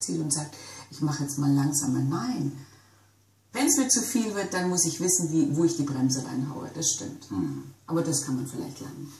Ziel und sagt, ich mache jetzt mal langsamer. Nein. Wenn es mir zu viel wird, dann muss ich wissen, wie, wo ich die Bremse reinhaue. Das stimmt. Mhm. Aber das kann man vielleicht lernen.